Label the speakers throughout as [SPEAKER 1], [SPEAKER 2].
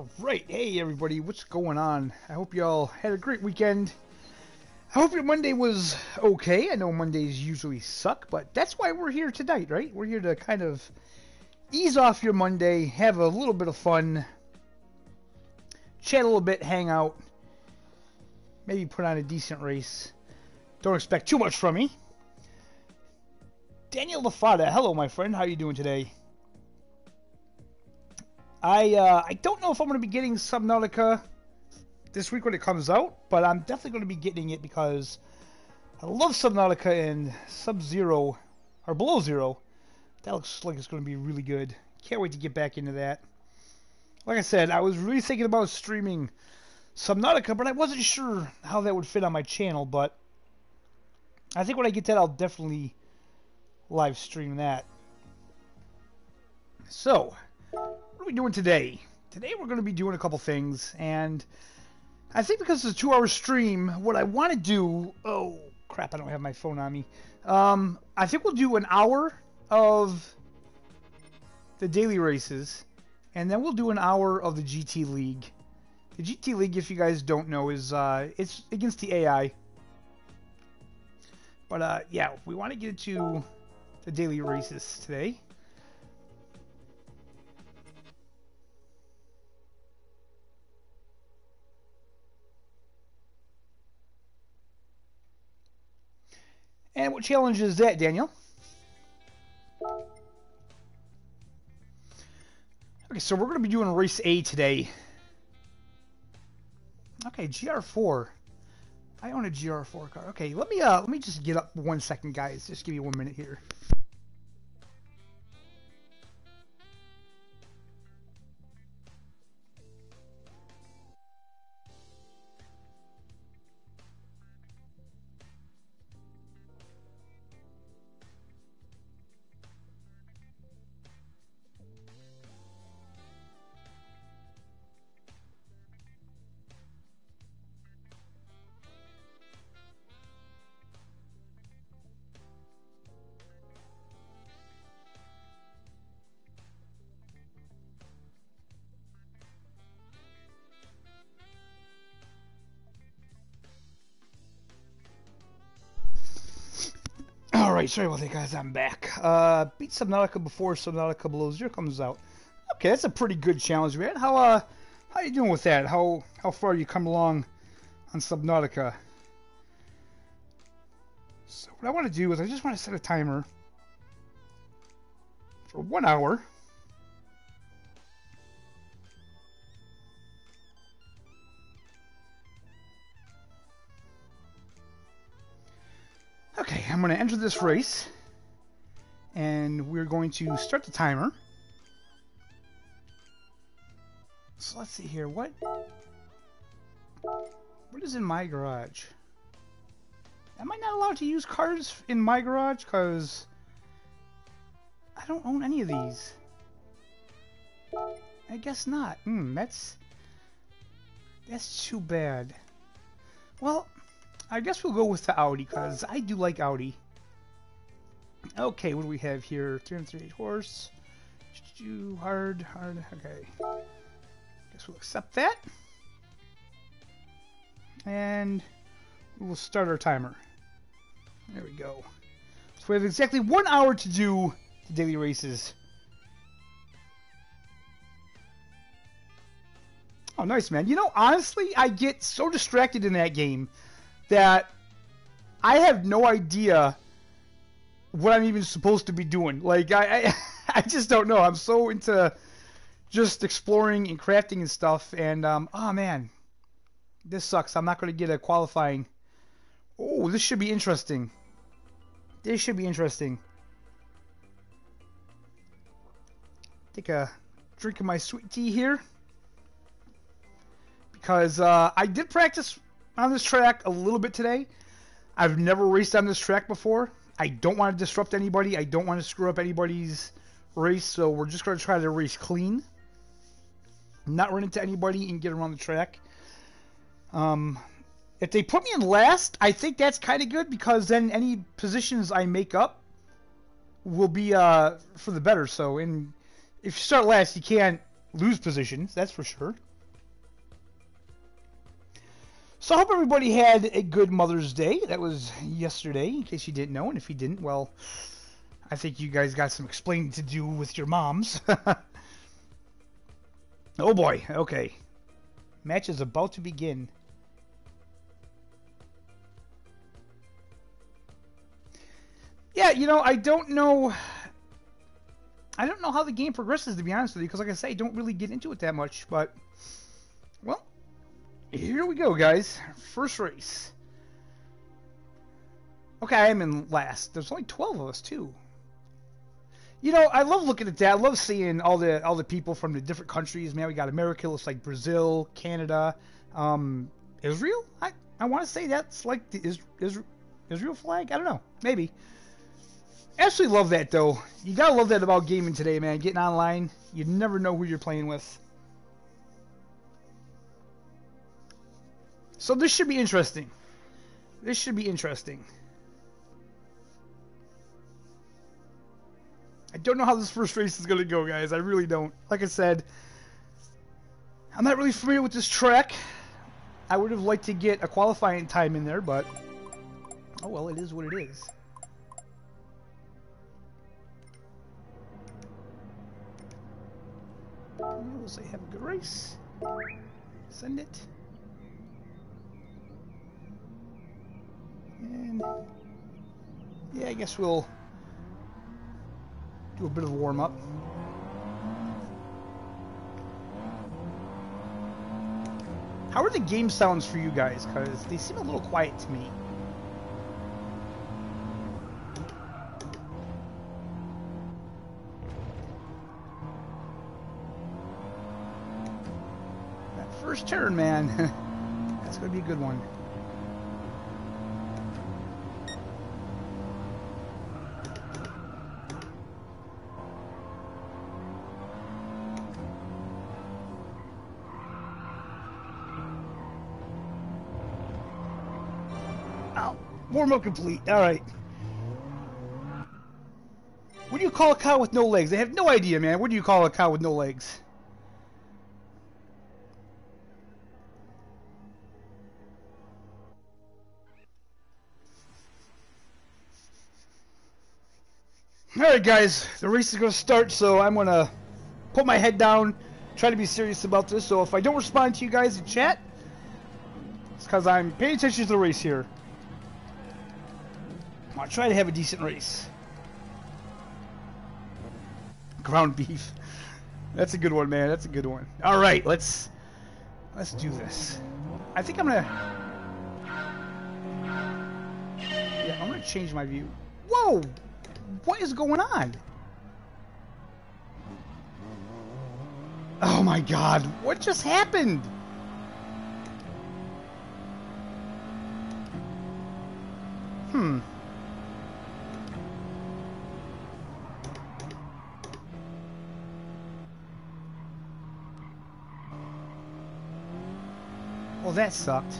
[SPEAKER 1] All right, hey everybody, what's going on? I hope y'all had a great weekend. I hope your Monday was okay. I know Mondays usually suck, but that's why we're here tonight, right? We're here to kind of ease off your Monday, have a little bit of fun, chat a little bit, hang out, maybe put on a decent race. Don't expect too much from me. Daniel LaFada, hello my friend, how you doing today? I uh, I don't know if I'm going to be getting Subnautica this week when it comes out, but I'm definitely going to be getting it because I love Subnautica and Sub Zero or Below Zero. That looks like it's going to be really good. Can't wait to get back into that. Like I said, I was really thinking about streaming Subnautica, but I wasn't sure how that would fit on my channel. But I think when I get that, I'll definitely live stream that. So, we doing today? Today we're going to be doing a couple things, and I think because it's a two-hour stream, what I want to do... Oh, crap, I don't have my phone on me. Um, I think we'll do an hour of the daily races, and then we'll do an hour of the GT League. The GT League, if you guys don't know, is uh, it's against the AI. But uh, yeah, we want to get to the daily races today. And what challenge is that, Daniel? Okay, so we're going to be doing race A today. Okay, GR4. I own a GR4 car. Okay, let me uh let me just get up one second, guys. Just give me one minute here. Sorry about that, guys. I'm back. Uh, beat Subnautica before Subnautica Below Zero comes out. Okay, that's a pretty good challenge, man. How, uh, how you doing with that? How, how far you come along on Subnautica? So what I want to do is I just want to set a timer for one hour. I'm going to enter this race. And we're going to start the timer. So let's see here. What what is in my garage? Am I not allowed to use cars in my garage? Because I don't own any of these. I guess not. Hmm, that's that's too bad. Well, I guess we'll go with the Audi, because I do like Audi. Okay, what do we have here? 338 horse. Hard, hard, okay. Guess we'll accept that. And we'll start our timer. There we go. So we have exactly one hour to do the daily races. Oh, nice, man. You know, honestly, I get so distracted in that game that I have no idea what I'm even supposed to be doing. Like I, I, I just don't know. I'm so into just exploring and crafting and stuff. And um, oh man, this sucks. I'm not going to get a qualifying. Oh, this should be interesting. This should be interesting. Take a drink of my sweet tea here because uh, I did practice on this track a little bit today. I've never raced on this track before. I don't want to disrupt anybody. I don't want to screw up anybody's race, so we're just going to try to race clean. Not run into anybody and get around the track. Um, if they put me in last, I think that's kind of good because then any positions I make up will be uh, for the better. So, in if you start last, you can't lose positions. That's for sure. So I hope everybody had a good Mother's Day. That was yesterday, in case you didn't know. And if you didn't, well, I think you guys got some explaining to do with your moms. oh boy, okay. Match is about to begin. Yeah, you know, I don't know. I don't know how the game progresses, to be honest with you, because, like I say, I don't really get into it that much. But, here we go, guys. First race. Okay, I am in last. There's only 12 of us, too. You know, I love looking at that. I love seeing all the all the people from the different countries. Man, we got America. Looks like Brazil, Canada, um, Israel. I I want to say that's like the Israel Israel flag. I don't know. Maybe. Actually, love that though. You gotta love that about gaming today, man. Getting online, you never know who you're playing with. So this should be interesting. This should be interesting. I don't know how this first race is going to go, guys. I really don't. Like I said, I'm not really familiar with this track. I would have liked to get a qualifying time in there, but oh well, it is what it is. We'll say have a good race. Send it. And yeah, I guess we'll do a bit of warm up. How are the game sounds for you guys? Because they seem a little quiet to me. That first turn, man. That's going to be a good one. Warm-up complete. All right. What do you call a cow with no legs? I have no idea, man. What do you call a cow with no legs? Alright guys, the race is going to start, so I'm going to put my head down, try to be serious about this, so if I don't respond to you guys in chat, it's because I'm paying attention to the race here. I'll try to have a decent race. Ground beef. That's a good one, man. That's a good one. All right, let's let's do this. I think I'm gonna. Yeah, I'm gonna change my view. Whoa! What is going on? Oh my God! What just happened? Hmm. Well, that sucked.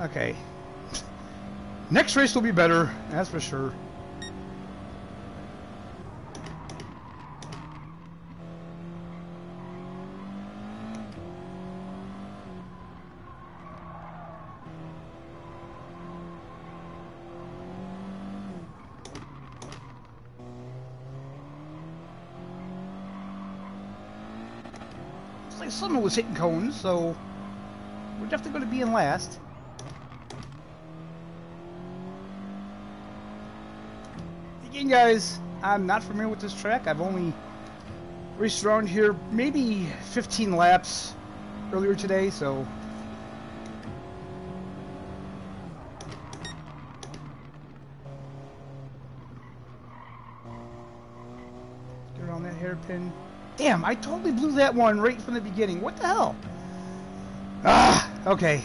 [SPEAKER 1] Okay. Next race will be better, that's for sure. Looks like someone was hitting cones, so definitely going to be in last. Again, guys, I'm not familiar with this track. I've only raced around here maybe 15 laps earlier today, so... Get around that hairpin. Damn, I totally blew that one right from the beginning. What the hell? Okay.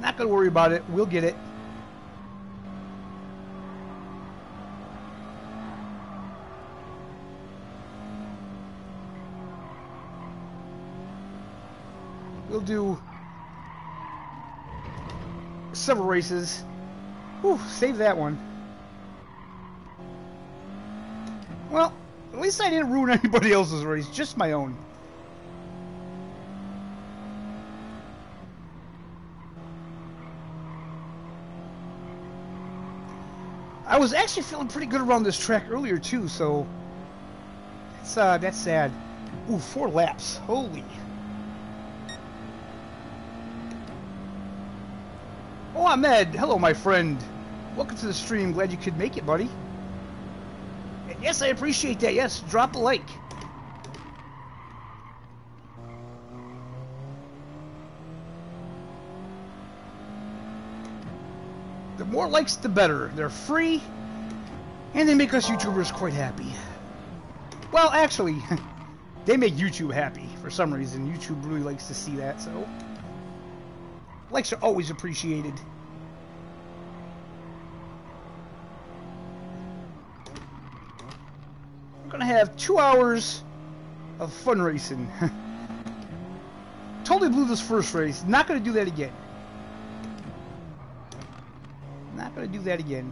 [SPEAKER 1] Not gonna worry about it. We'll get it. We'll do several races. Whew, save that one. Well, least I didn't ruin anybody else's race, just my own. I was actually feeling pretty good around this track earlier too, so that's uh, that's sad. Ooh, four laps. Holy. Oh, Ahmed. Hello, my friend. Welcome to the stream. Glad you could make it, buddy. Yes, I appreciate that. Yes, drop a like. The more likes, the better. They're free, and they make us YouTubers quite happy. Well, actually, they make YouTube happy for some reason. YouTube really likes to see that, so likes are always appreciated. Gonna have two hours of fun racing. totally blew this first race. Not gonna do that again. Not gonna do that again.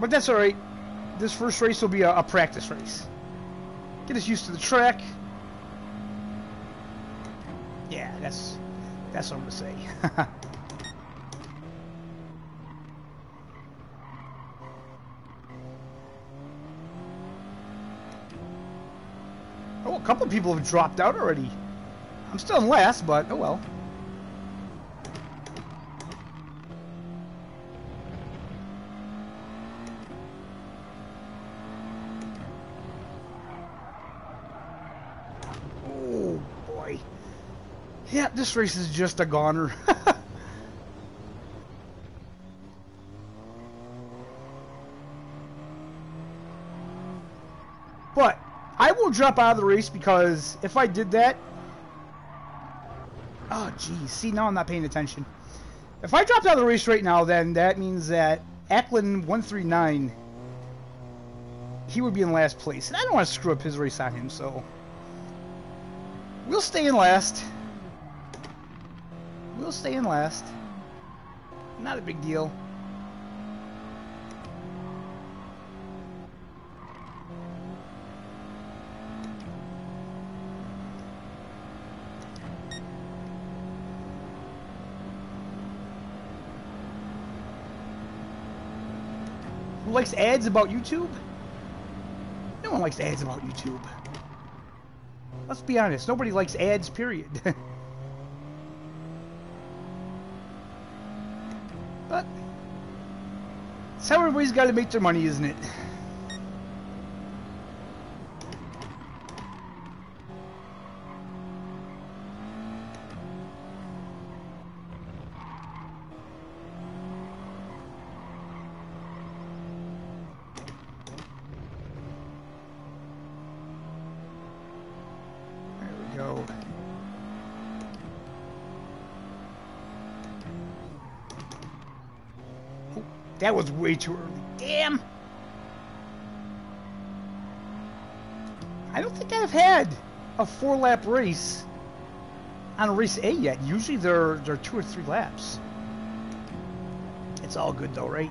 [SPEAKER 1] But that's alright. This first race will be a, a practice race. Get us used to the track. Yeah, that's that's what I'm gonna say. couple people have dropped out already. I'm still in last, but oh well. Oh boy. Yeah, this race is just a goner. but I will drop out of the race because if I did that, oh geez, see now I'm not paying attention. If I dropped out of the race right now, then that means that Ackland 139 he would be in last place, and I don't want to screw up his race on him, so we'll stay in last. We'll stay in last. Not a big deal. Who likes ads about YouTube? No one likes ads about YouTube. Let's be honest, nobody likes ads, period. but, it's how everybody's got to make their money, isn't it? There we go. Oh, that was way too early. Damn! I don't think I've had a four lap race on a race A yet. Usually there are, they're two or three laps. It's all good though, right?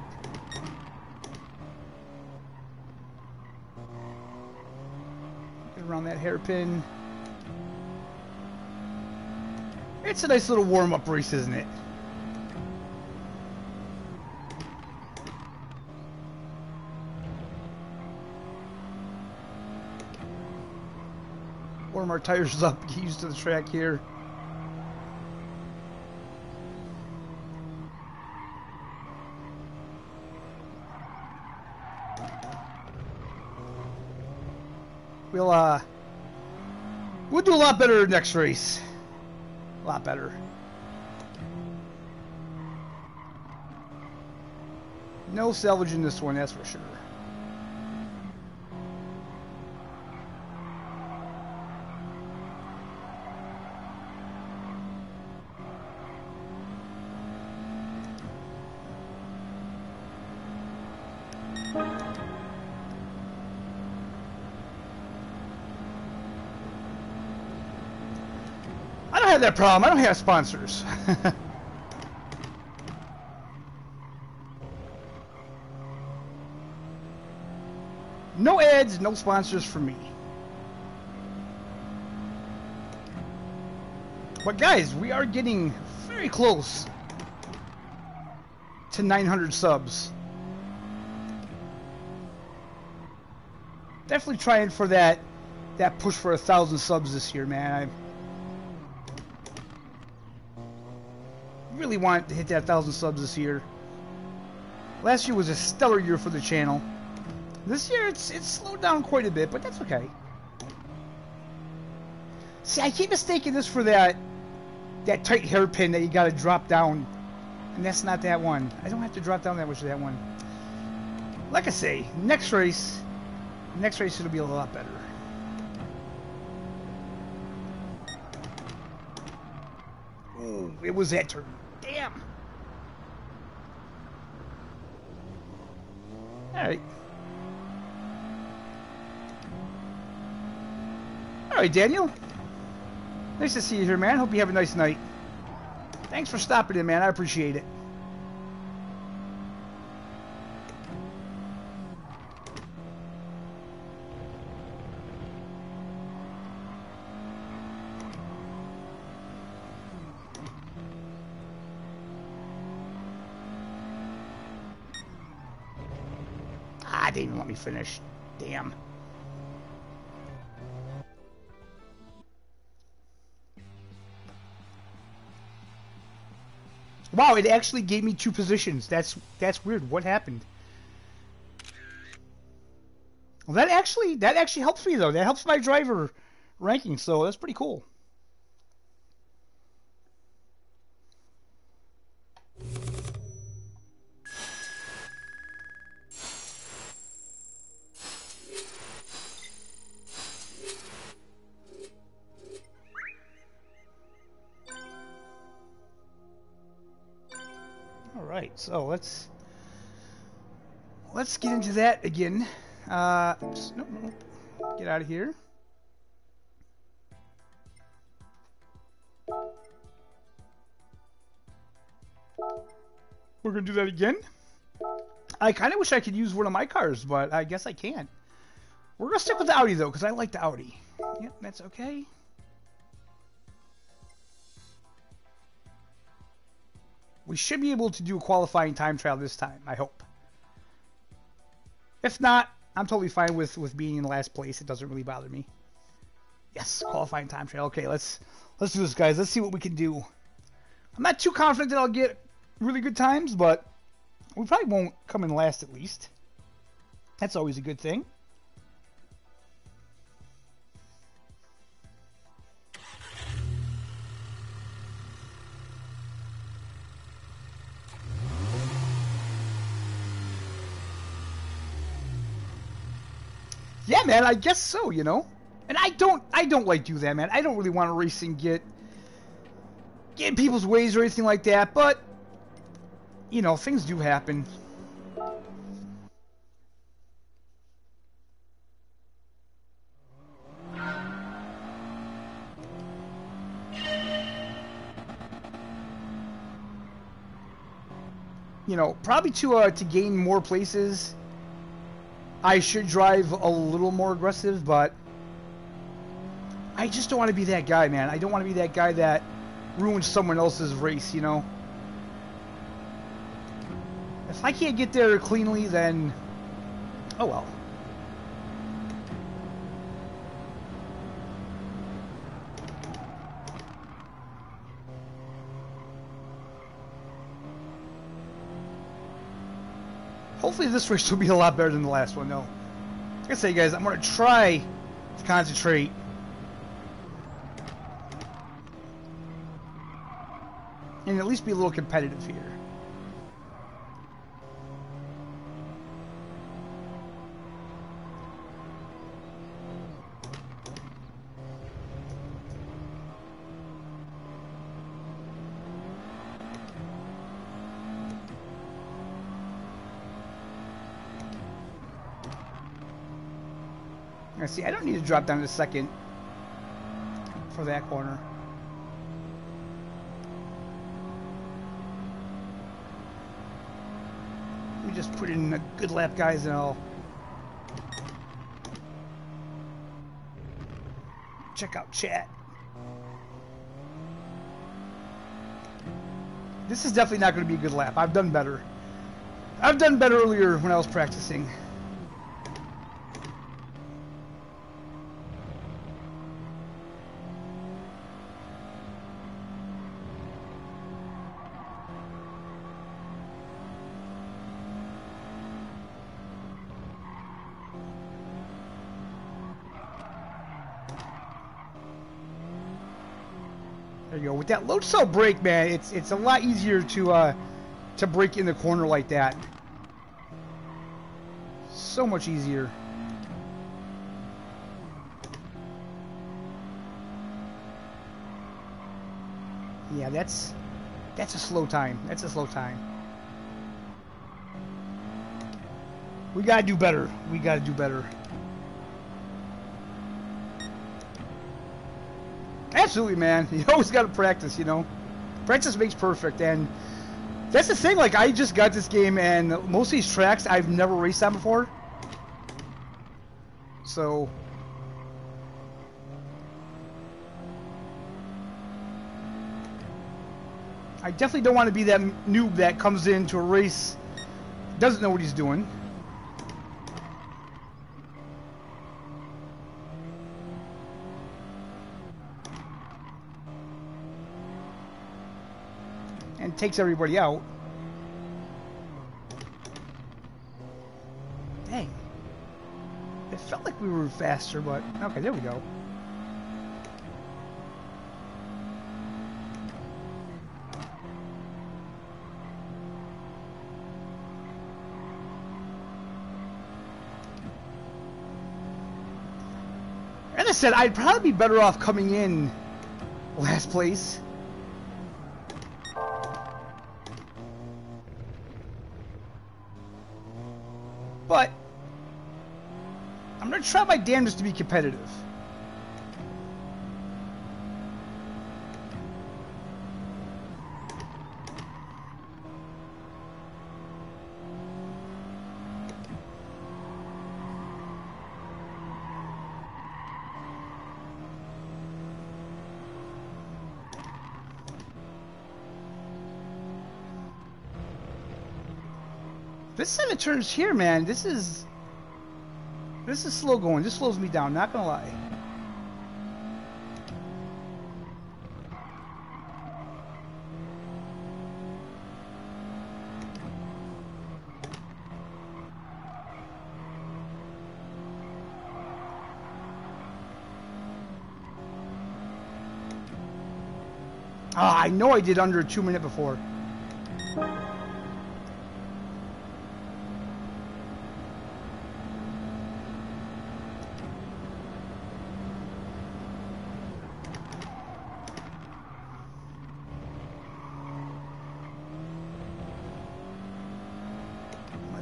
[SPEAKER 1] Get around that hairpin. It's a nice little warm-up race, isn't it? Our tires up, get used to the track here. We'll, uh, we'll do a lot better next race. A lot better. No salvaging this one, that's for sure. Don't have that problem. I don't have sponsors. No ads, no sponsors for me. But guys, we are getting very close to 900 subs. Definitely trying for that that push for a thousand subs this year, man. I really want to hit that thousand subs this year. Last year was a stellar year for the channel. This year it's it's slowed down quite a bit, but that's okay. See, I keep mistaking this for that that tight hairpin that you got to drop down, and that's not that one. I don't have to drop down that much of that one. Like I say, next race, next race it'll be a lot better. Ooh, it was that turn. Damn. All right. All right, Daniel. Nice to see you here, man. Hope you have a nice night. Thanks for stopping in, man. I appreciate it. Ah, they didn't even let me finish. Damn. Wow, it actually gave me two positions. That's that's weird. What happened? Well, that actually that actually helps me though. That helps my driver ranking, so that's pretty cool. Let's get into that again. Uh. Get out of here. We're gonna do that again. I kind of wish I could use one of my cars, but I guess I can't. We're gonna stick with the Audi though, because I like the Audi. Yep, that's okay. We should be able to do a qualifying time trial this time, I hope. If not, I'm totally fine with, with being in last place. It doesn't really bother me. Yes, qualifying time trial. Okay, let's let's do this, guys. Let's see what we can do. I'm not too confident that I'll get really good times, but we probably won't come in last at least. That's always a good thing. Man, I guess so, you know? And I don't I don't like do that, man. I don't really want to race and get get in people's ways or anything like that, but you know, things do happen. You know, probably to uh, to gain more places I should drive a little more aggressive, but I just don't want to be that guy, man. I don't want to be that guy that ruins someone else's race, you know? If I can't get there cleanly, then... Oh well. Hopefully this race will be a lot better than the last one, though. Like I say, guys, I'm going to try to concentrate. And at least be a little competitive here. Let's see, I don't need to drop down to second for that corner. We just put in a good lap, guys, and I'll check out chat. This is definitely not going to be a good lap. I've done better. I've done better earlier when I was practicing. With that load cell brake, man, it's it's a lot easier to uh, to brake in the corner like that. So much easier. Yeah, that's that's a slow time. That's a slow time. We gotta do better. We gotta do better. Absolutely, man. You always got to practice, you know. Practice makes perfect, and that's the thing. Like, I just got this game, and most of these tracks I've never raced on before. So, I definitely don't want to be that noob that comes into a race, doesn't know what he's doing. Takes everybody out. Dang. It felt like we were faster, but okay, there we go. And I said, I'd probably be better off coming in last place. Try my damnedest to be competitive. This turns here, man, this is... This is slow going. This slows me down, not gonna lie. Ah, I know I did under a two minute before.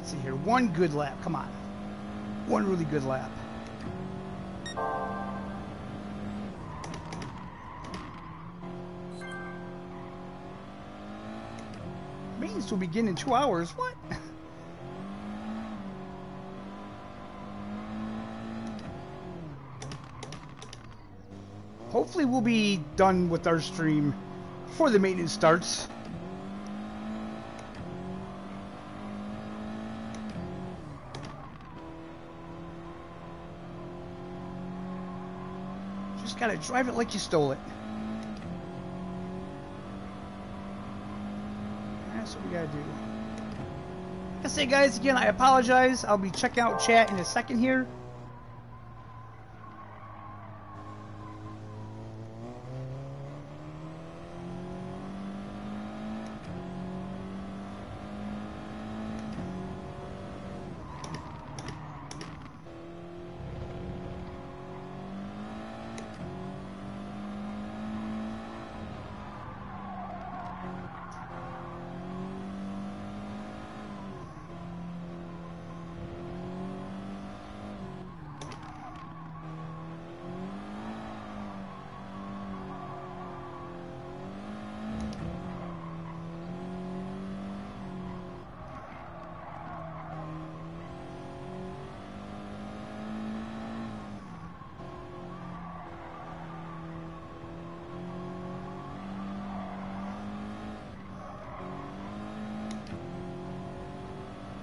[SPEAKER 1] Let's see here. One good lap. Come on. One really good lap. Means will begin in two hours. What? Hopefully we'll be done with our stream before the maintenance starts. Gotta drive it like you stole it. That's what we gotta do. Like I say, guys, again, I apologize. I'll be checking out chat in a second here.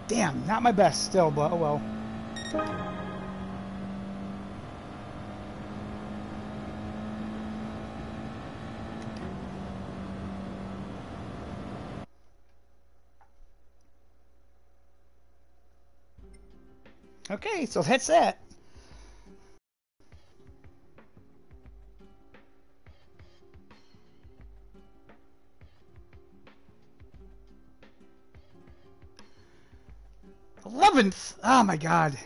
[SPEAKER 1] Damn, not my best still, but oh well. Okay, so that's that. Oh my god.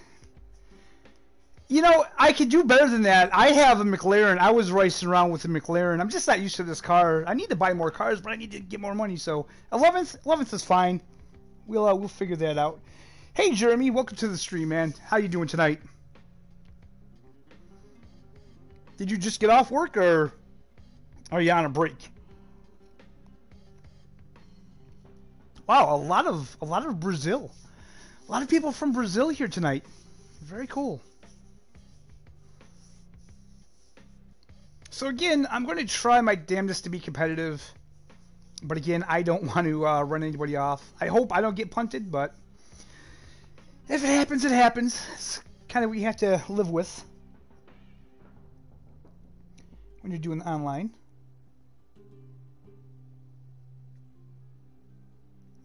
[SPEAKER 1] You know, I could do better than that. I have a McLaren. I was racing around with a McLaren. I'm just not used to this car. I need to buy more cars, but I need to get more money. So, 11th, 11th is fine. We'll uh, we'll figure that out. Hey, Jeremy, welcome to the stream, man. How you doing tonight? Did you just get off work, or are you on a break? Wow, a lot of a lot of Brazil. A lot of people from Brazil here tonight. Very cool. So again, I'm going to try my damnedest to be competitive. But again, I don't want to uh, run anybody off. I hope I don't get punted, but if it happens, it happens. It's kind of what you have to live with when you're doing online.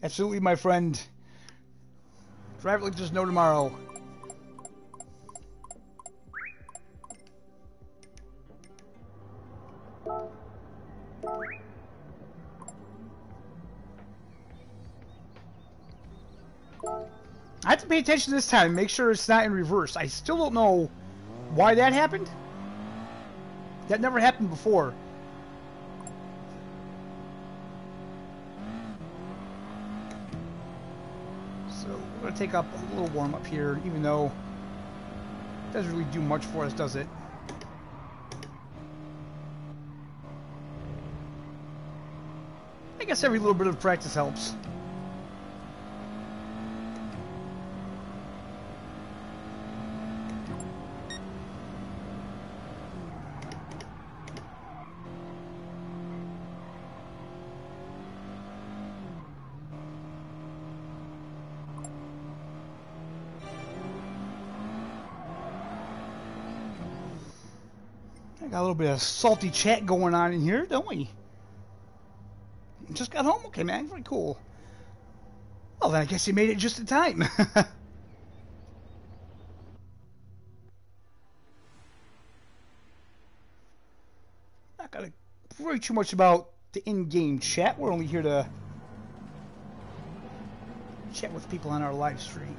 [SPEAKER 1] Absolutely, my friend. It like there's no tomorrow. I have to pay attention this time, make sure it's not in reverse. I still don't know why that happened. That never happened before. going to take up a little warm up here, even though it doesn't really do much for us, does it? I guess every little bit of practice helps. Little bit of salty chat going on in here, don't we? Just got home? Okay, man. Very cool. Well, then I guess you made it just in time. Not gonna worry too much about the in-game chat. We're only here to chat with people on our live stream.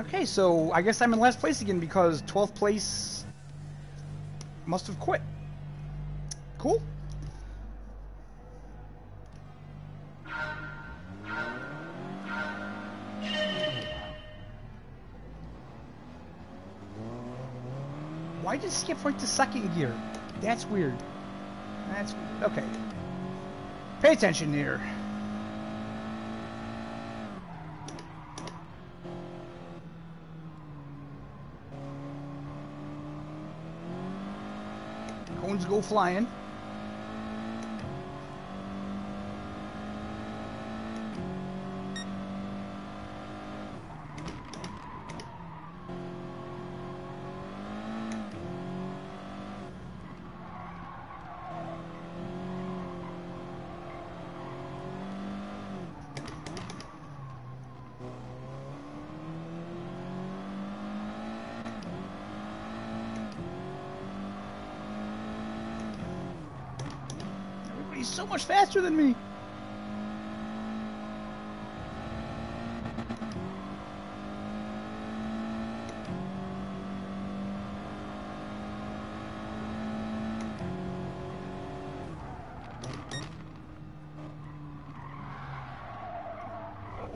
[SPEAKER 1] Okay, so I guess I'm in last place again because 12th place must have quit. Cool. Why did skip right to second gear? That's weird. That's okay. Pay attention here. Go flying. Much faster than me.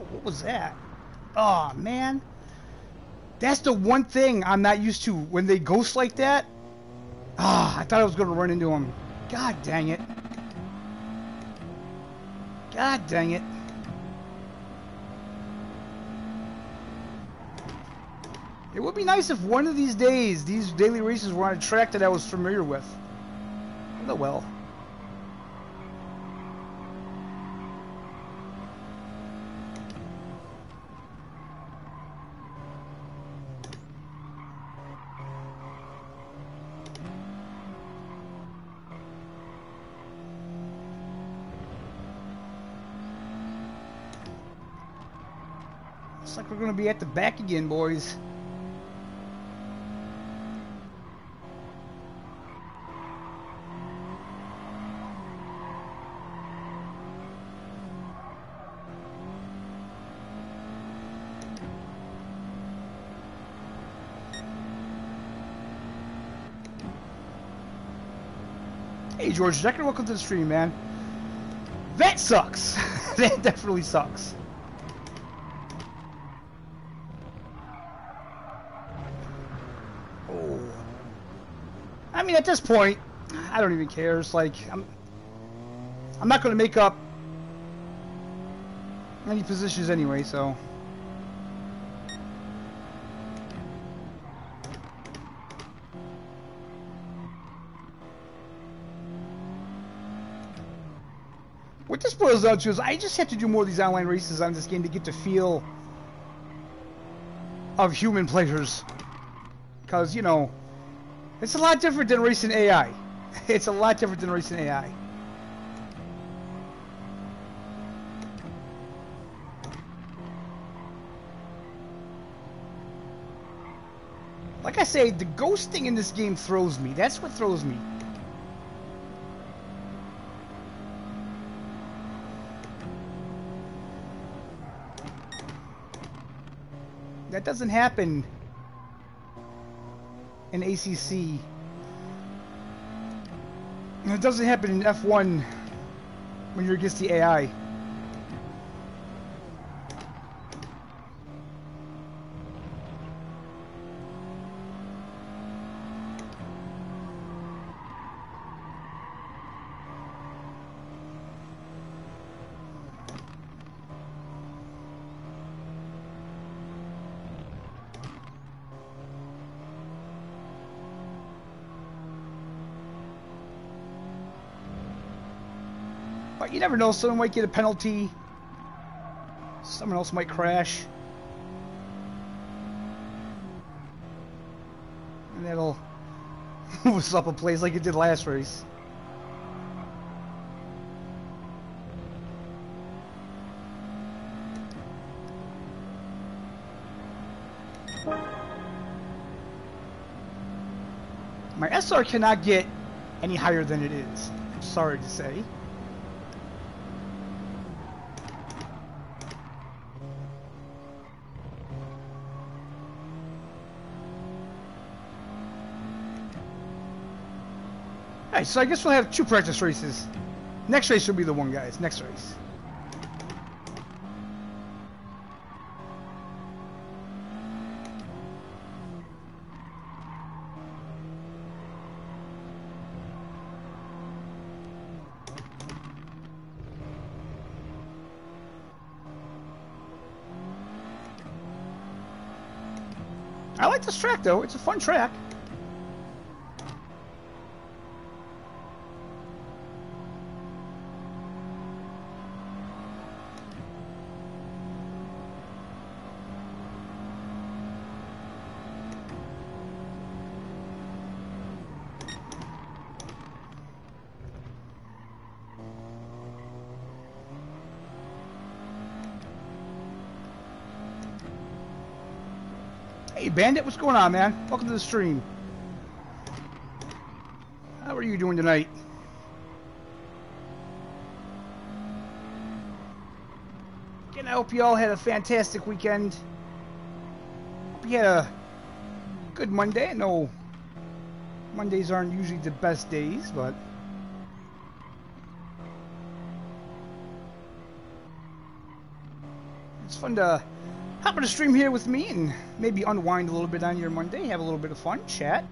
[SPEAKER 1] What was that? Oh, man. That's the one thing I'm not used to. When they ghost like that, ah, oh, I thought I was going to run into him. God dang it. Dang it. It would be nice if one of these days these daily races were on a track that I was familiar with. Oh well. Looks like we're going to be at the back again, boys. Hey, George Decker, welcome to the stream, man. That sucks. that definitely sucks. Oh. I mean, at this point, I don't even care. It's like, I'm, I'm not going to make up any positions anyway, so... What this boils down to is I just have to do more of these online races on this game to get the feel of human players. Because, you know, it's a lot different than recent AI. It's a lot different than recent AI. Like I say, the ghosting in this game throws me. That's what throws me. That doesn't happen in ACC. And it doesn't happen in F1 when you're against the AI. Never know, someone might get a penalty. Someone else might crash. And that'll move us up a place like it did last race. My SR cannot get any higher than it is. I'm sorry to say. Alright, so I guess we'll have two practice races. Next race will be the one, guys. Next race. I like this track, though. It's a fun track. Hey, Bandit, what's going on, man? Welcome to the stream. How are you doing tonight? Again, I hope you all had a fantastic weekend. Hope you had a good Monday. I know Mondays aren't usually the best days, but... It's fun to hop on a stream here with me and maybe unwind a little bit on your Monday, have a little bit of fun, chat.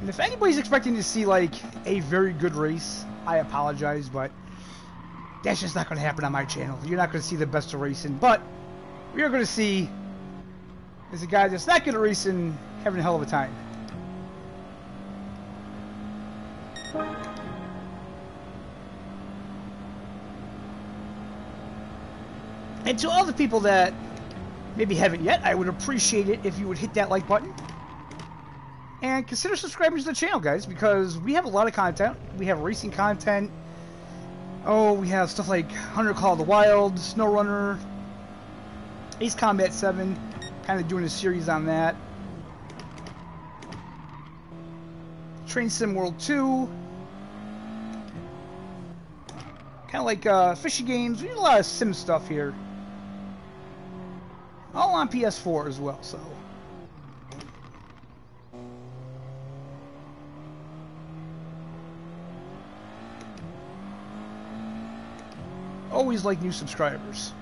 [SPEAKER 1] And if anybody's expecting to see like a very good race, I apologize, but that's just not going to happen on my channel. You're not going to see the best of racing, but what you're going to see is a guy that's not good at racing having a hell of a time. And to all the people that maybe haven't yet, I would appreciate it if you would hit that like button. And consider subscribing to the channel, guys, because we have a lot of content. We have racing content, Oh, we have stuff like Hunter Call of the Wild, Snow Runner, Ace Combat 7, kind of doing a series on that. Train Sim World 2. Kind of like uh, fishy games. We need a lot of sim stuff here. All on PS4 as well, so. Always like new subscribers.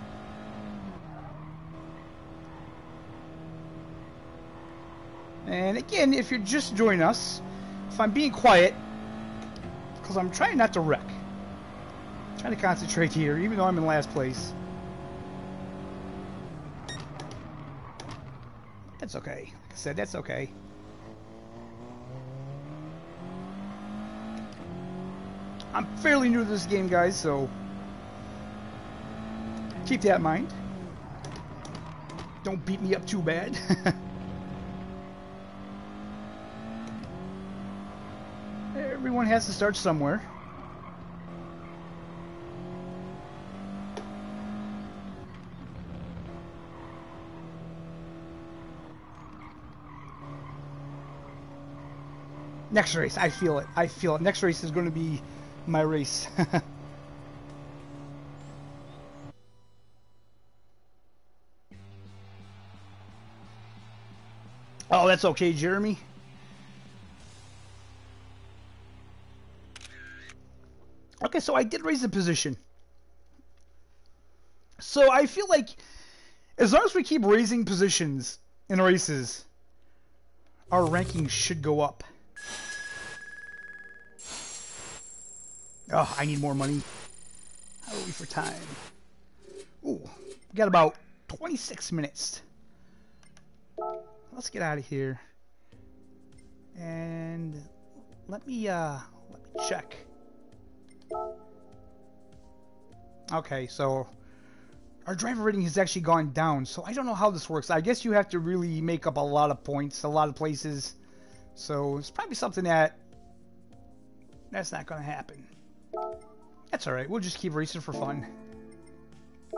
[SPEAKER 1] And again, if you're just joining us, if I'm being quiet, because I'm trying not to wreck. I'm trying to concentrate here, even though I'm in last place. That's okay. Like I said, that's okay. I'm fairly new to this game, guys, so keep that in mind. Don't beat me up too bad. Everyone has to start somewhere. Next race, I feel it. I feel it. Next race is going to be my race. oh, that's okay, Jeremy. Okay, so I did raise the position. So I feel like as long as we keep raising positions in races, our ranking should go up. Oh, I need more money. How are we for time? Ooh, we got about 26 minutes. Let's get out of here. And let me uh let me check. Okay, so our driver rating has actually gone down, so I don't know how this works. I guess you have to really make up a lot of points, a lot of places. So it's probably something that that's not going to happen. That's alright, we'll just keep racing for fun.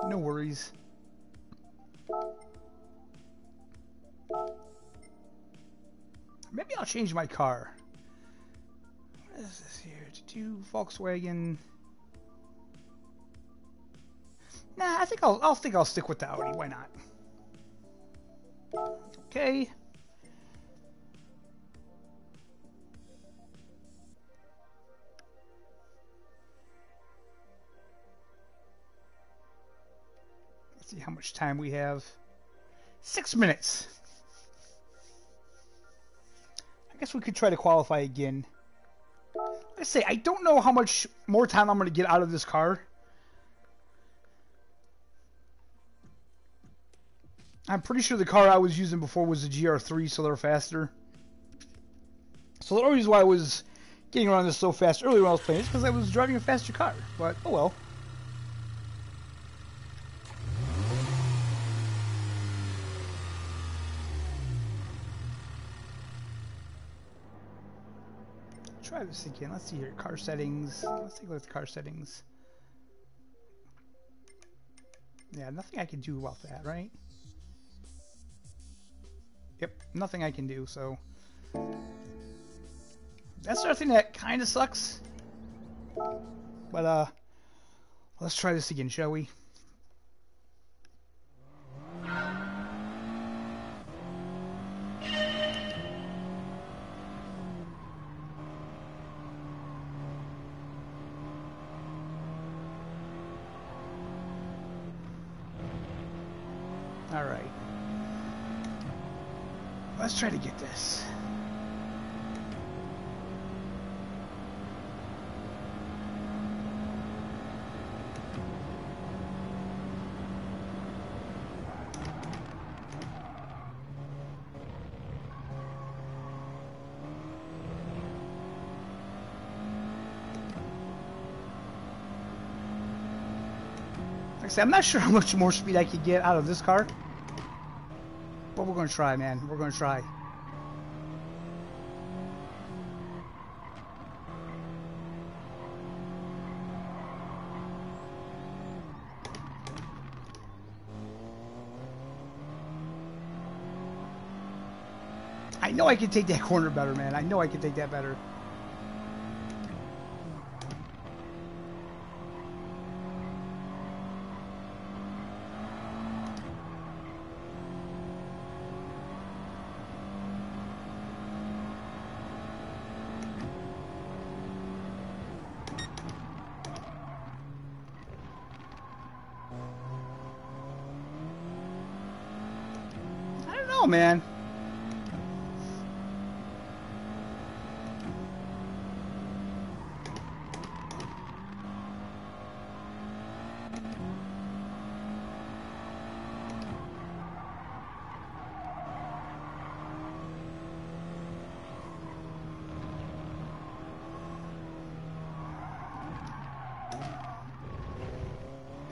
[SPEAKER 1] No worries. Maybe I'll change my car. What is this here? To do Volkswagen. Nah, I think I'll I'll think I'll stick with the Audi. Why not? Okay. Let's see how much time we have. Six minutes. I guess we could try to qualify again. I say, I don't know how much more time I'm going to get out of this car. I'm pretty sure the car I was using before was a GR3, so they're faster. So the only reason why I was getting around this so fast earlier when I was playing is because I was driving a faster car. But, oh well. This again. Let's see here. Car settings. Let's take a look at the car settings. Yeah, nothing I can do about that, right? Yep, nothing I can do, so... That's the thing that kind of sucks. But, uh... Let's try this again, shall we? Alright. Let's try to get this. Like I said, I'm not sure how much more speed I could get out of this car. We're going to try, man. We're going to try. I know I can take that corner better, man. I know I can take that better.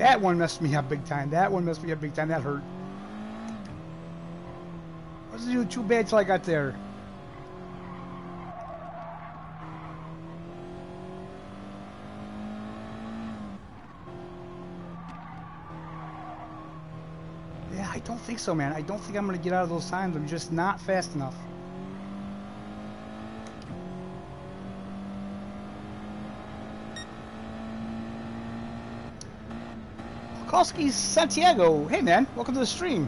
[SPEAKER 1] That one messed me up big time. That one messed me up big time. That hurt. Wasn't doing too bad till I got there. Yeah, I don't think so, man. I don't think I'm going to get out of those times. I'm just not fast enough. Kalski Santiago. Hey, man. Welcome to the stream.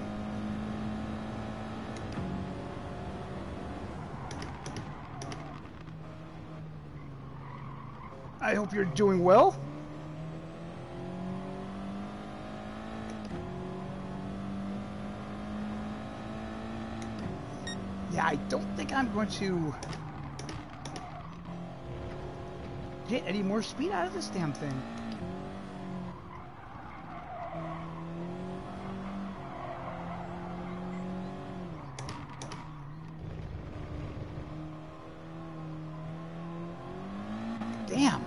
[SPEAKER 1] I hope you're doing well. Yeah, I don't think I'm going to get any more speed out of this damn thing. Damn.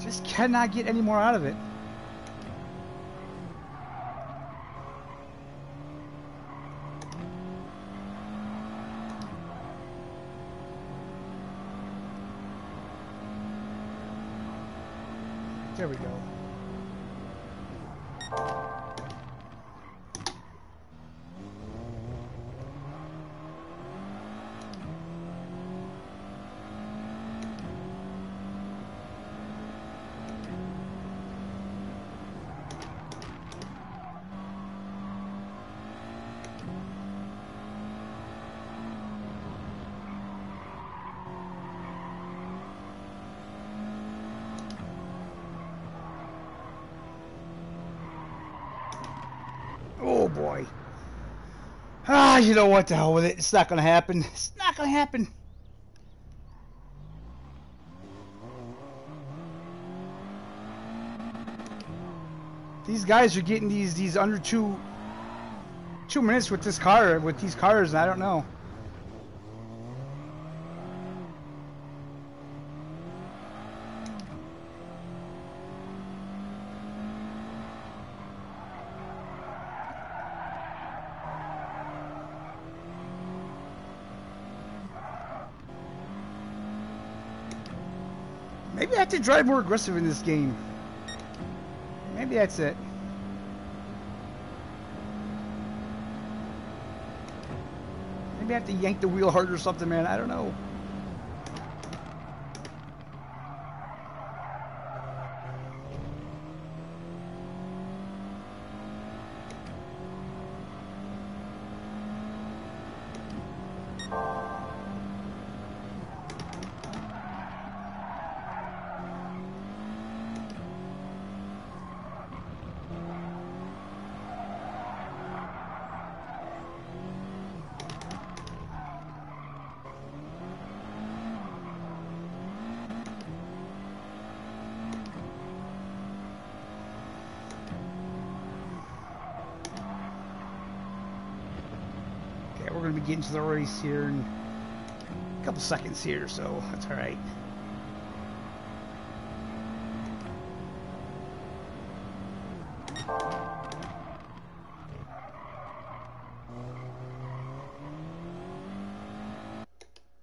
[SPEAKER 1] Just cannot get any more out of it. There we go. Oh boy. Ah, you know what the hell with it. It's not gonna happen. It's not gonna happen. These guys are getting these these under two two minutes with this car with these cars. I don't know. To drive more aggressive in this game. Maybe that's it. Maybe I have to yank the wheel harder or something, man. I don't know. Okay, we're going to be getting to the race here in a couple seconds here, so that's all right.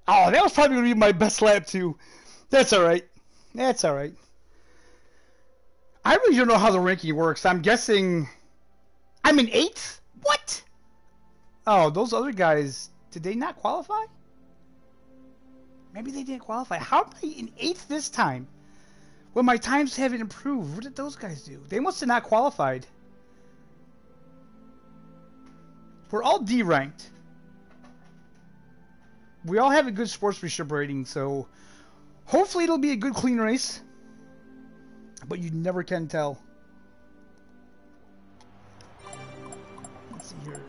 [SPEAKER 1] Oh, that was probably going to be my best lap too. That's all right. That's all right. I really don't know how the ranking works. I'm guessing I'm in eighth. Oh, those other guys Did they not qualify? Maybe they didn't qualify. How am I in eighth this time? Well, my times haven't improved. What did those guys do? They must have not qualified. We're all D ranked. We all have a good sportsmanship rating, so hopefully it'll be a good clean race. But you never can tell. Let's see here.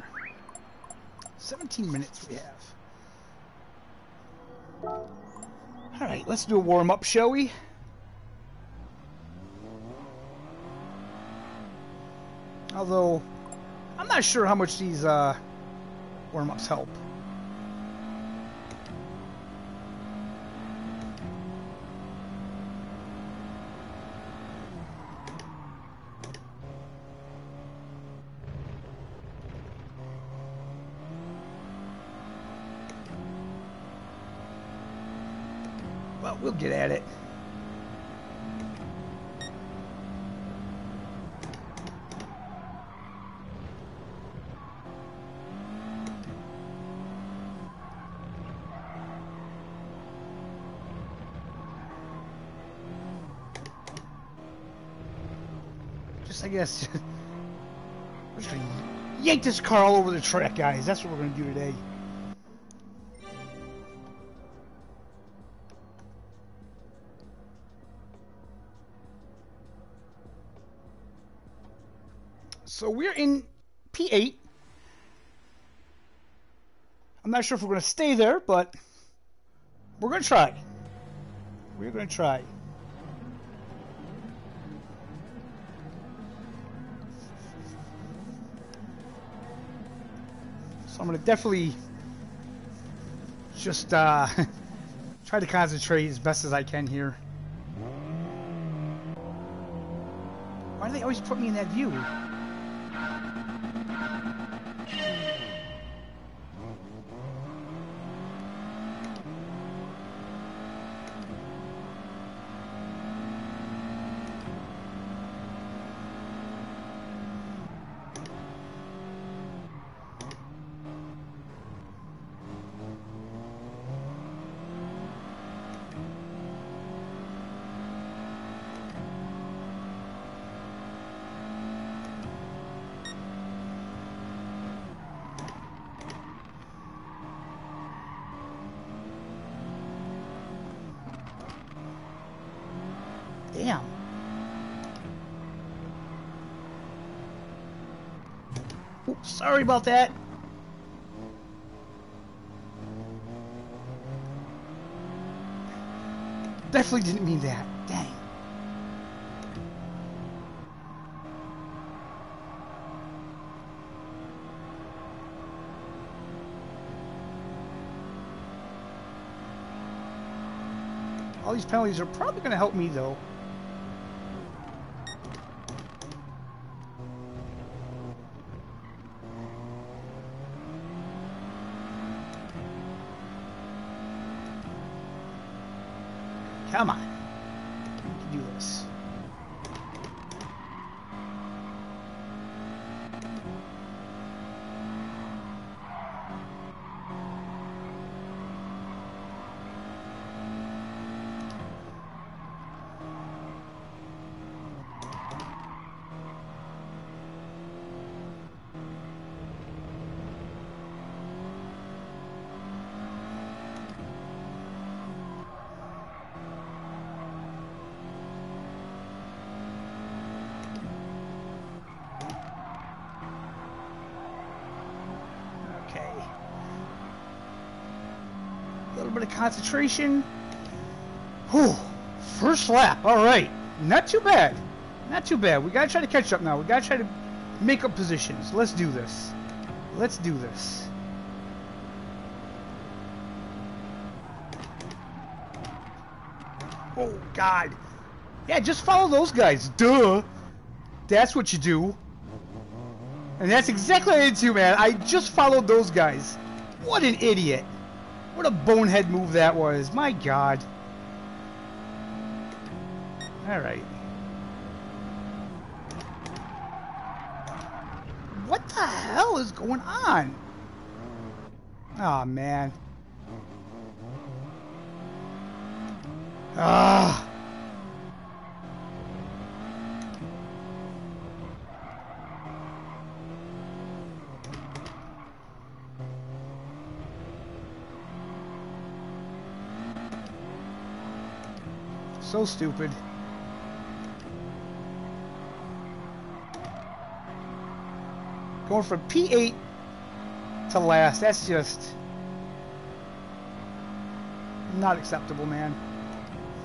[SPEAKER 1] 17 minutes we have. Alright, let's do a warm up, shall we? Although, I'm not sure how much these uh, warm ups help. Well, we'll get at it. Just, I guess, we're just gonna yank this car all over the track, guys. That's what we're gonna do today. Not sure if we're going to stay there, but we're going to try. We're going to try. So I'm going to definitely just uh, try to concentrate as best as I can here. Why do they always put me in that view? Damn. Sorry about that. Definitely didn't mean that. Dang. All these penalties are probably going to help me, though. Come on. We can do this. Okay. A little bit of concentration. Whew. First lap. All right. Not too bad. Not too bad. We gotta try to catch up now. We gotta try to make up positions. Let's do this. Let's do this. Oh, God. Yeah, just follow those guys. Duh. That's what you do. And that's exactly what I did too, man. I just followed those guys. What an idiot. What a bonehead move that was. My God. Alright. What the hell is going on? Oh man. Ah. So stupid. Going from P8 to last, that's just not acceptable, man.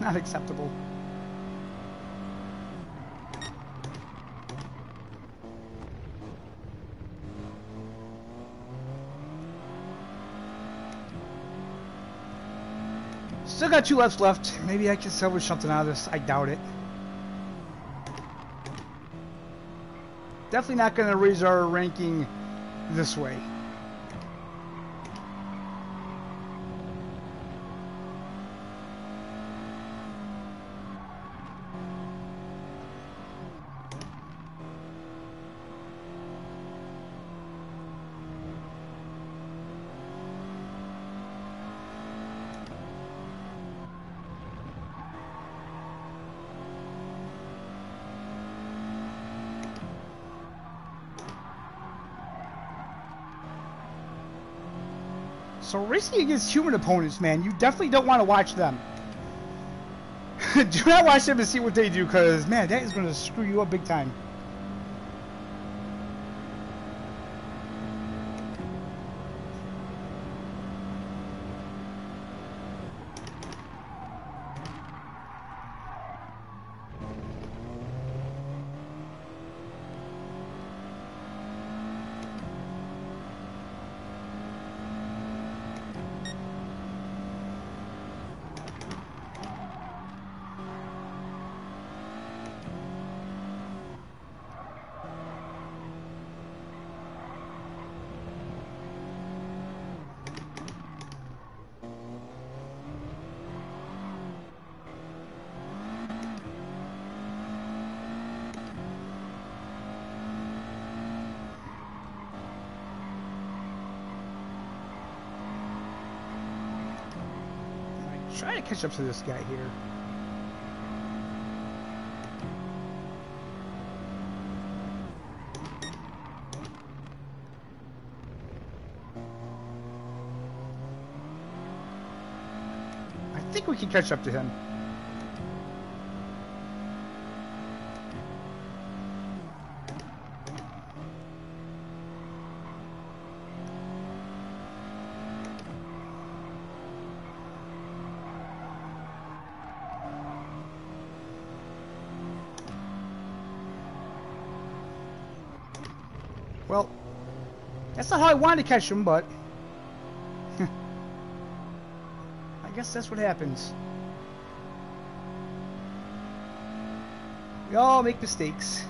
[SPEAKER 1] Not acceptable. Still got two laps left. Maybe I can salvage something out of this. I doubt it. Definitely not going to raise our ranking this way. Racing against human opponents, man, you definitely don't want to watch them. do not watch them and see what they do, because, man, that is going to screw you up big time. Try to catch up to this guy here. I think we can catch up to him. Well, that's not how I wanted to catch him, but... I guess that's what happens. We all make mistakes.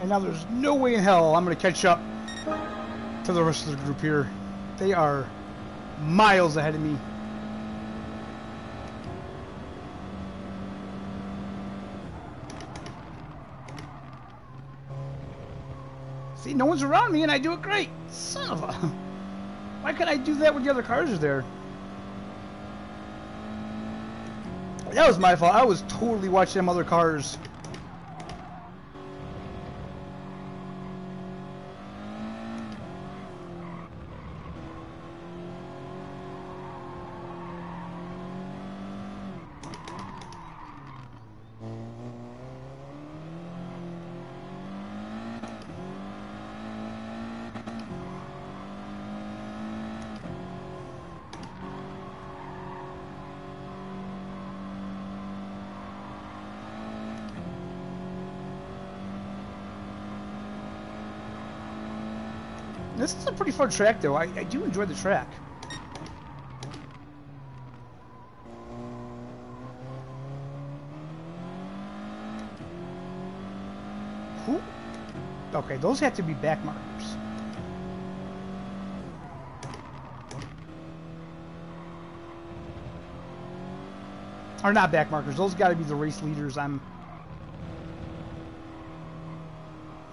[SPEAKER 1] And now there's no way in hell I'm going to catch up to the rest of the group here. They are miles ahead of me. See, no one's around me and I do it great. Son of a... Why can't I do that when the other cars are there? That was my fault. I was totally watching them other cars. fun track, though. I, I do enjoy the track. Who? Okay, those have to be back markers. Are not back markers. Those got to be the race leaders I'm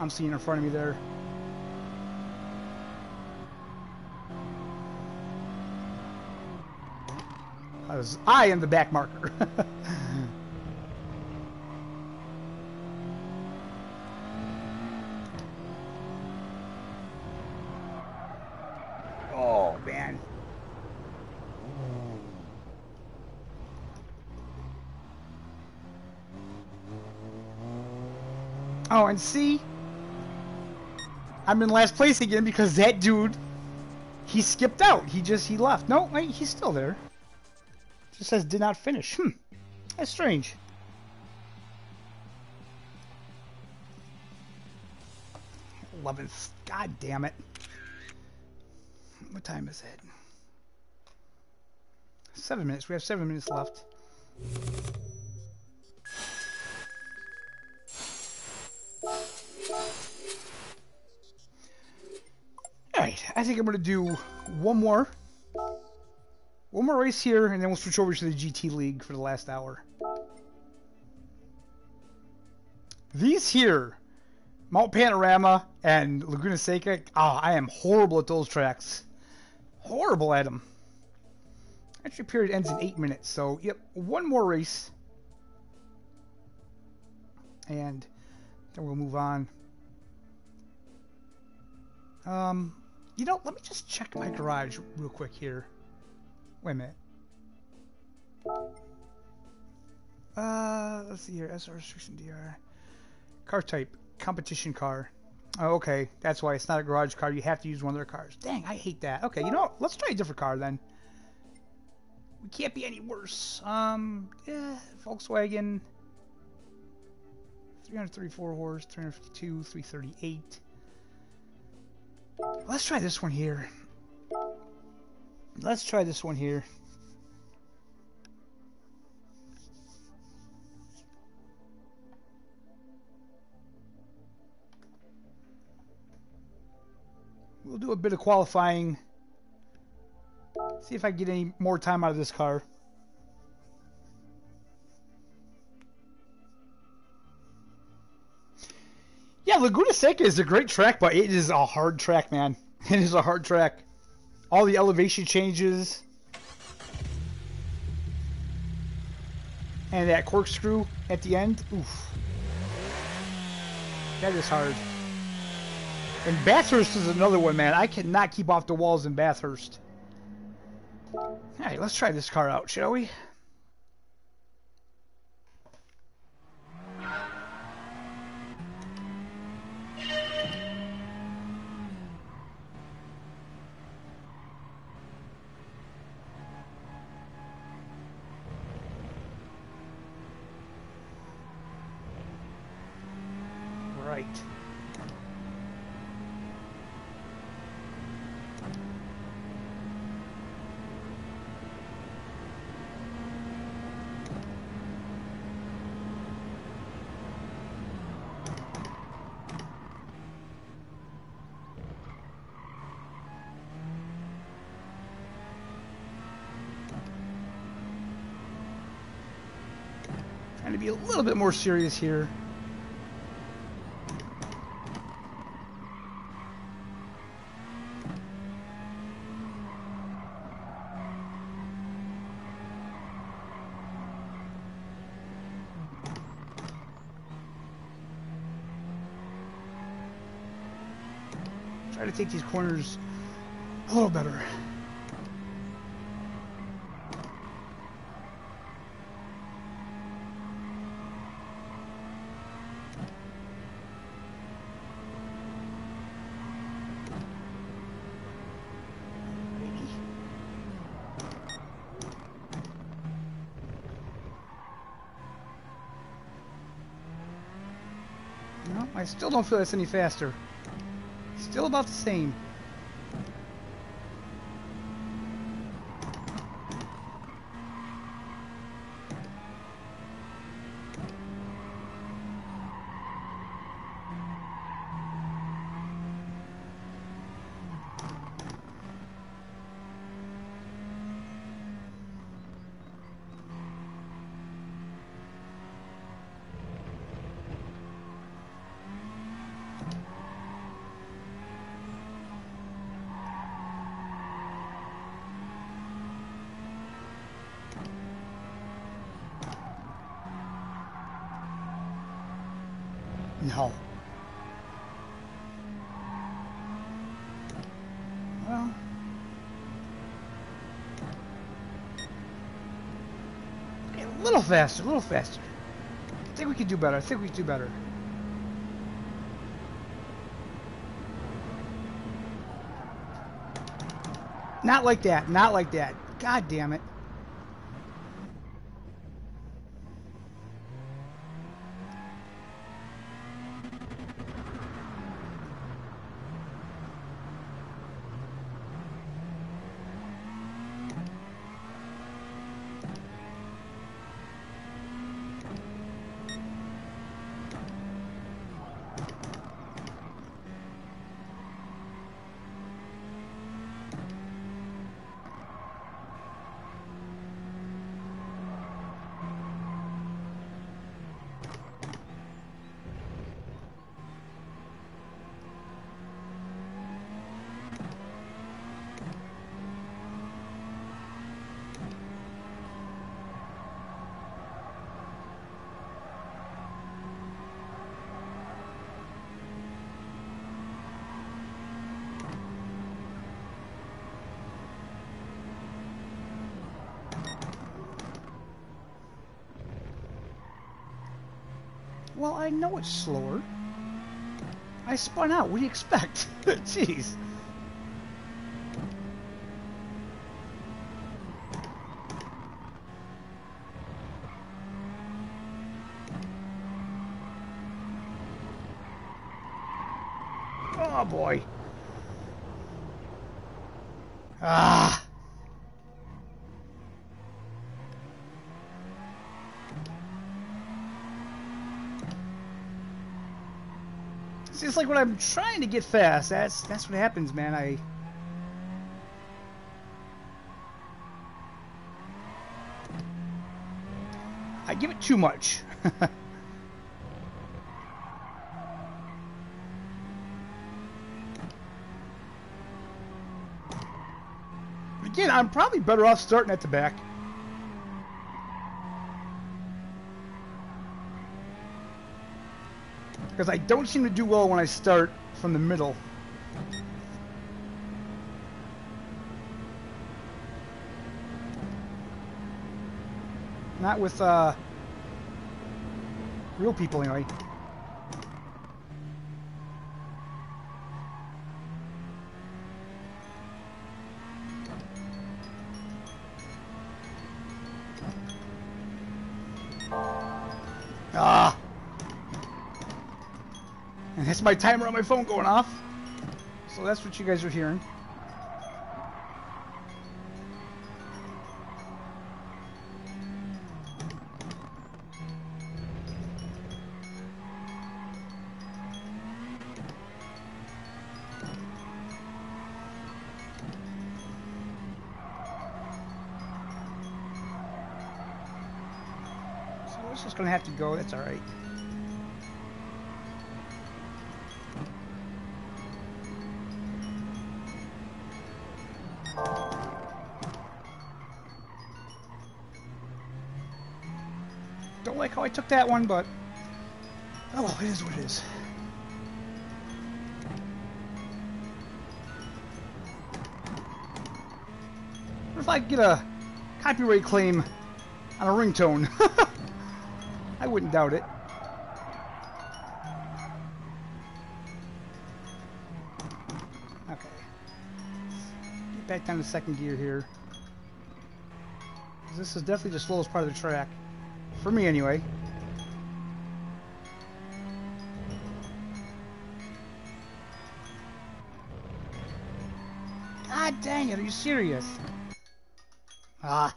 [SPEAKER 1] I'm seeing in front of me there. Because I am the back marker. oh, man. Oh, and see? I'm in last place again because that dude, he skipped out. He just, he left. No, wait, he's still there. Just says did not finish. Hmm. That's strange. Eleventh. God damn it. What time is it? Seven minutes. We have seven minutes left. Alright, I think I'm going to do one more. One more race here, and then we'll switch over to the GT League for the last hour. These here, Mount Panorama and Laguna Seca, ah, oh, I am horrible at those tracks. Horrible at them. Entry period ends in eight minutes, so yep, one more race. And then we'll move on. Um, you know, let me just check my garage real quick here. Wait a minute. Uh, let's see here. SR restriction DR. Car type. Competition car. Oh, okay. That's why it's not a garage car. You have to use one of their cars. Dang, I hate that. Okay, you know what? Let's try a different car then. We can't be any worse. Um, yeah, Volkswagen. 334 horse, 352, 338. Let's try this one here. Let's try this one here. We'll do a bit of qualifying. See if I get any more time out of this car. Yeah, Laguna Seca is a great track, but it is a hard track, man. It is a hard track. All the elevation changes. And that corkscrew at the end. Oof. That is hard. And Bathurst is another one, man. I cannot keep off the walls in Bathurst. Alright, let's try this car out, shall we? to be a little bit more serious here. Try to take these corners a little better. Still don't feel it's any faster. Still about the same. No. Well. A little faster, a little faster. I think we can do better. I think we can do better. Not like that. Not like that. God damn it. Well, I know it's slower. I spun out. What do you expect? Jeez. Oh boy. It's like when I'm trying to get fast. That's that's what happens, man. I I give it too much. Again, I'm probably better off starting at the back. Because I don't seem to do well when I start from the middle. Not with, uh, real people anyway. My timer on my phone going off. So that's what you guys are hearing. So it's just gonna have to go, that's alright. Took that one, but oh, well, it is what it is. What if I get a copyright claim on a ringtone? I wouldn't doubt it. Okay. Get back down to second gear here. This is definitely the slowest part of the track. For me, anyway. God dang it, are you serious? Ah.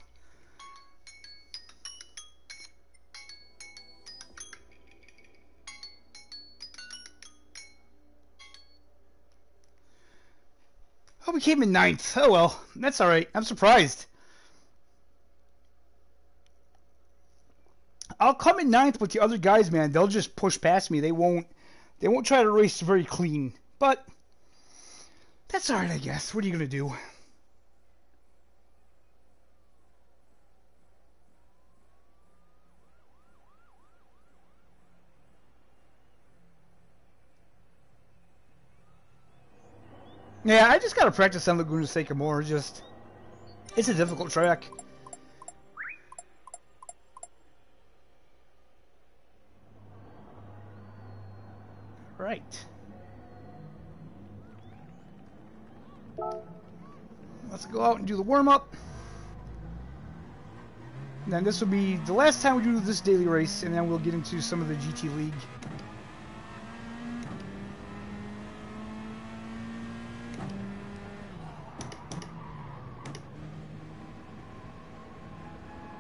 [SPEAKER 1] Oh, we came in ninth. Oh well, that's alright. I'm surprised. I'll come in ninth, but the other guys, man, they'll just push past me. They won't. They won't try to race very clean. But that's alright, I guess. What are you going to do? Yeah, I just gotta practice on Laguna Seca more, just... It's a difficult track. Right. Let's go out and do the warm-up. Then this will be the last time we do this daily race, and then we'll get into some of the GT League.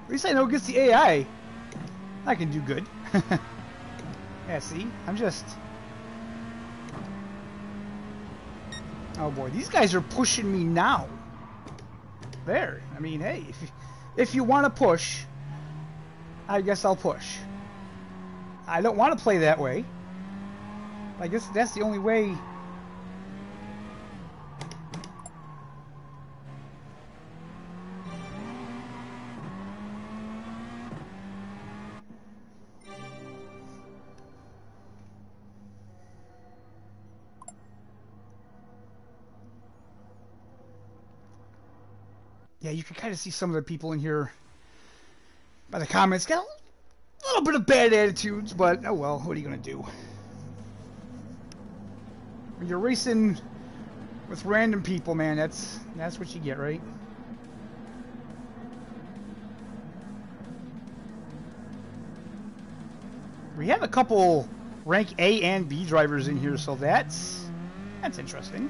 [SPEAKER 1] At least I know against the AI, I can do good. yeah, see? I'm just... Oh boy, these guys are pushing me now. There. I mean, hey, if you, if you want to push, I guess I'll push. I don't want to play that way. I guess that's the only way can kind of see some of the people in here by the comments got a little bit of bad attitudes, but oh well, what are you gonna do? When you're racing with random people, man, that's that's what you get, right? We have a couple rank A and B drivers in here, so that's that's interesting.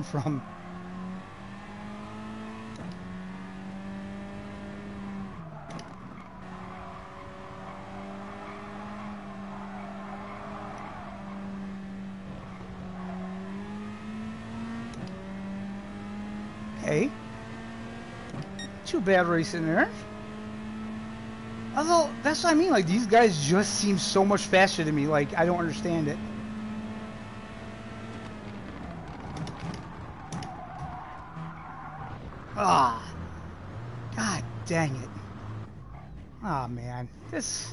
[SPEAKER 1] Come from? Hey. Too bad racing there. Although, that's what I mean, like, these guys just seem so much faster than me, like, I don't understand it. Ah. God dang it. Ah, oh, man. This...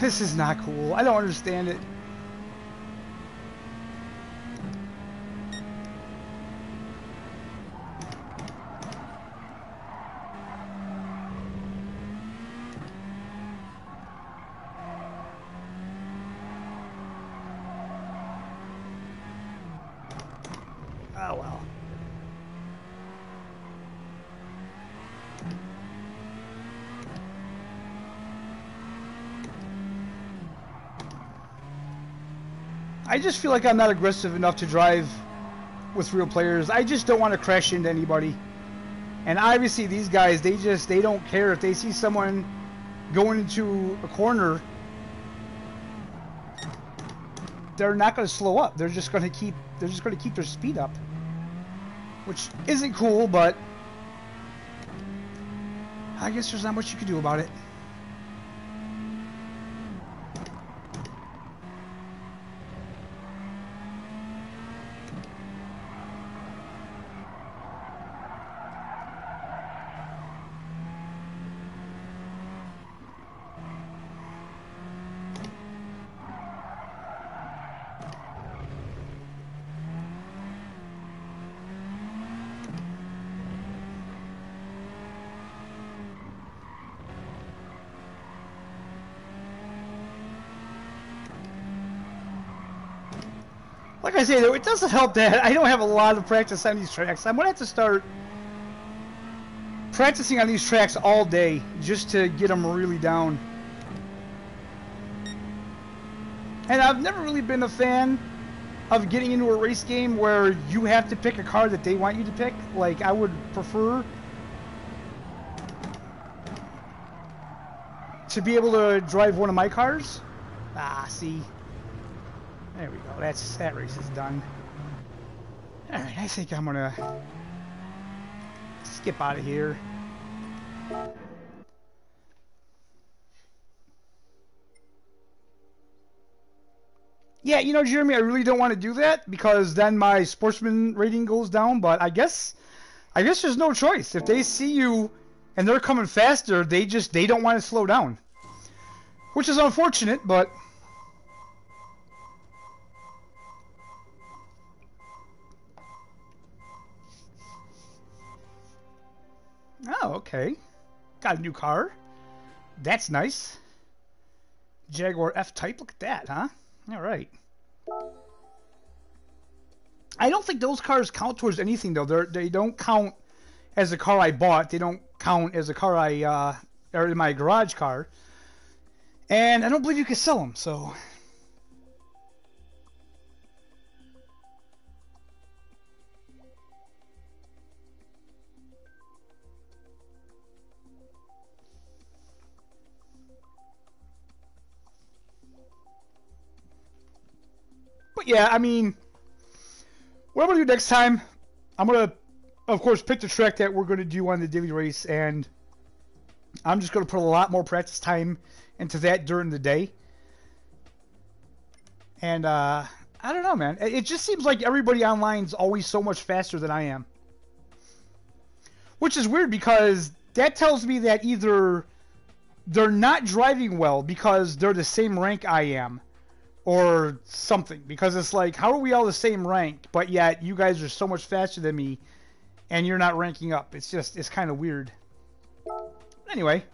[SPEAKER 1] This is not cool. I don't understand it. Oh well. I just feel like I'm not aggressive enough to drive with real players. I just don't want to crash into anybody. And obviously these guys, they just they don't care if they see someone going into a corner. They're not going to slow up. They're just going to keep they're just going to keep their speed up. Which isn't cool, but I guess there's not much you can do about it. Say, though, it doesn't help that I don't have a lot of practice on these tracks. I'm gonna have to start practicing on these tracks all day just to get them really down. And I've never really been a fan of getting into a race game where you have to pick a car that they want you to pick. Like, I would prefer to be able to drive one of my cars. Ah, see. There we go. That's that race is done. All right, I think I'm gonna skip out of here. Yeah, you know, Jeremy, I really don't want to do that because then my sportsman rating goes down. But I guess, I guess there's no choice. If they see you and they're coming faster, they just they don't want to slow down, which is unfortunate. But Oh, okay. Got a new car. That's nice. Jaguar F-Type. Look at that, huh? All right. I don't think those cars count towards anything, though. They're, they don't count as a car I bought. They don't count as a car I, uh, or my garage car. And I don't believe you can sell them, so... yeah, I mean, what I'm gonna do next time, I'm gonna, of course, pick the track that we're gonna do on the daily race, and I'm just gonna put a lot more practice time into that during the day. And uh, I don't know, man. It just seems like everybody online's always so much faster than I am, which is weird because that tells me that either they're not driving well because they're the same rank I am or something because it's like how are we all the same rank but yet you guys are so much faster than me and you're not ranking up? It's just it's kind of weird. Anyway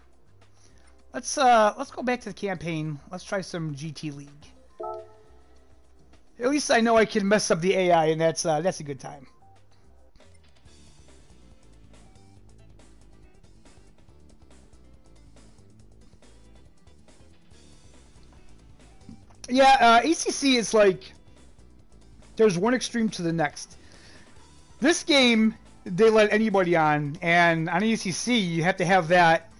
[SPEAKER 1] let's uh let's go back to the campaign. Let's try some GT League. At least I know I can mess up the AI and that's uh, that's a good time Yeah, uh, ACC is like there's one extreme to the next. This game they let anybody on, and on ACC you have to have that